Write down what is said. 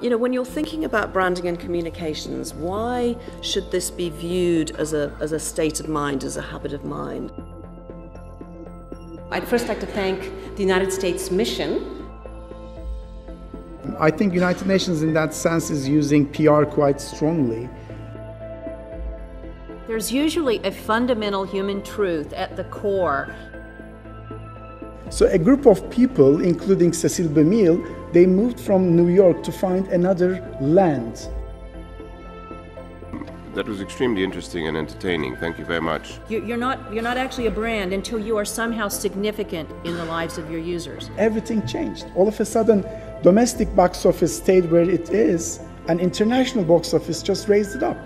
You know, when you're thinking about branding and communications, why should this be viewed as a, as a state of mind, as a habit of mind? I'd first like to thank the United States mission I think United Nations in that sense is using PR quite strongly. There's usually a fundamental human truth at the core. So a group of people, including Cecil B. DeMille, they moved from New York to find another land. That was extremely interesting and entertaining. Thank you very much. You're not, you're not actually a brand until you are somehow significant in the lives of your users. Everything changed. All of a sudden, domestic box office stayed where it is, and international box office just raised it up.